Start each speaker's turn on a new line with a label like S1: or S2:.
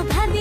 S1: 바로 밥이